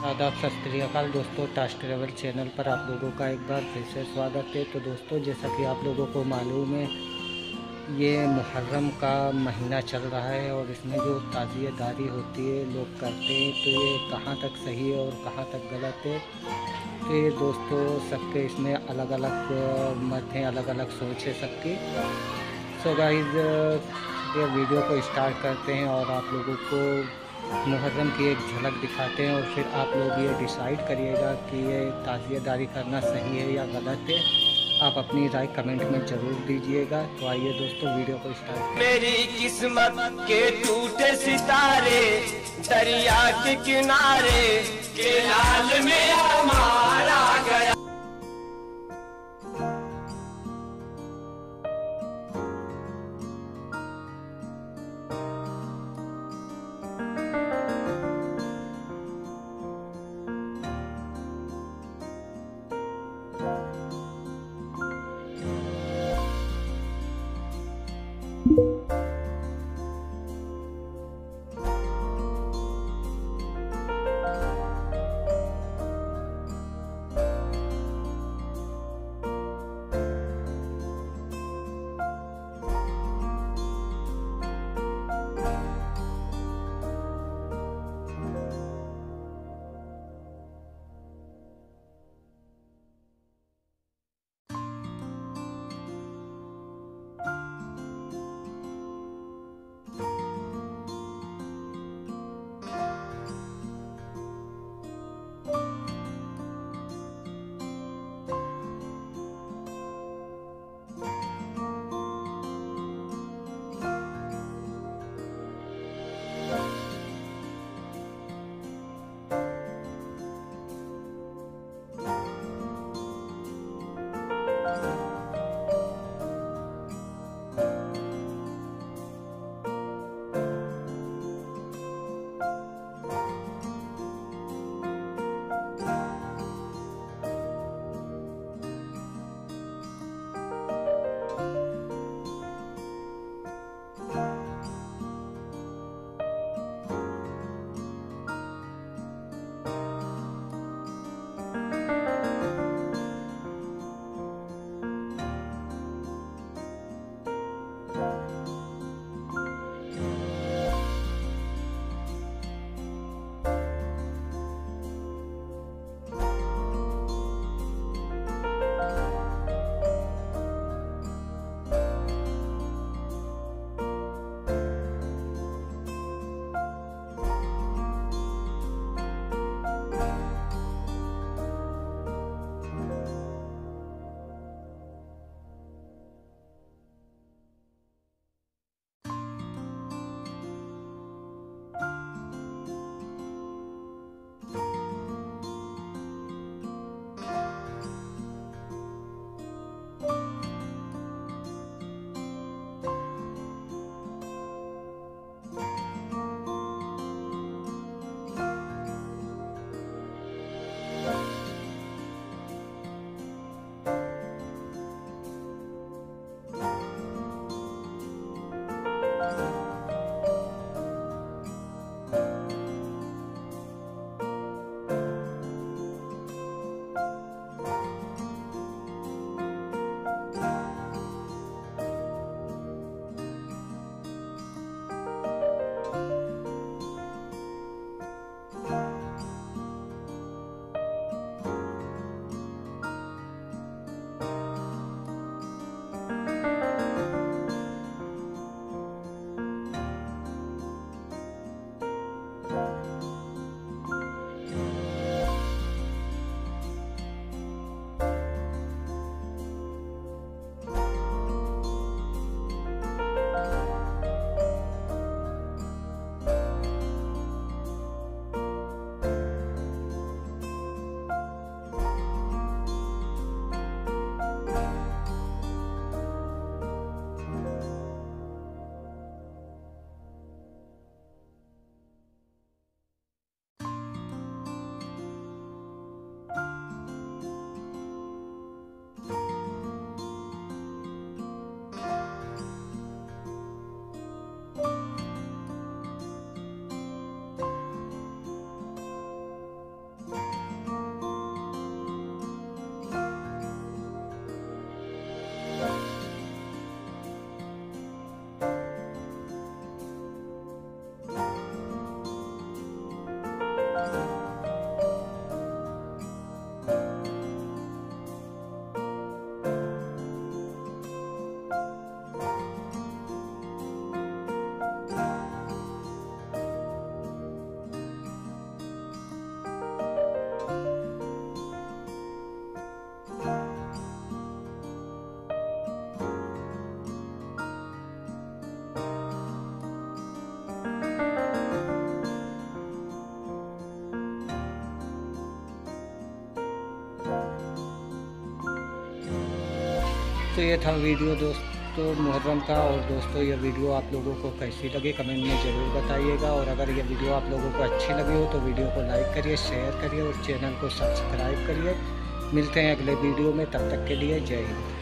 आदाब सत श्रीकाल दोस्तों टास्ट ट्रेवल चैनल पर आप लोगों का एक बार फिर से स्वागत है। तो दोस्तों, जैसा कि आप लोगों को मालूम है, ये मुहर्रम का महीना चल रहा है और इसमें जो ताज़ियदारी होती है, लोग करते हैं तो ये कहाँ तक सही है और कहाँ तक गलत है। तो ये दोस्तों, सबके इसमें अलग अलग मत हैं अलग अलग सोच है सबकी। सो गाइज़ ये वीडियो को स्टार्ट करते हैं और आप लोगों को मुहर्रम की एक झलक दिखाते हैं और फिर आप लोग ये डिसाइड करिएगा कि ये ताजियादारी करना सही है या गलत है। आप अपनी राय कमेंट में ज़रूर दीजिएगा। तो आइए दोस्तों वीडियो को स्टार्ट मेरी किस्मत के टूटे सितारे, दरिया के किनारे के दोस्तों ये था वीडियो दोस्तों, मुहर्रम का। और दोस्तों, ये वीडियो आप लोगों को कैसी लगी कमेंट में ज़रूर बताइएगा। और अगर ये वीडियो आप लोगों को अच्छी लगी हो तो वीडियो को लाइक करिए, शेयर करिए और चैनल को सब्सक्राइब करिए। मिलते हैं अगले वीडियो में, तब तक के लिए जय हिंद।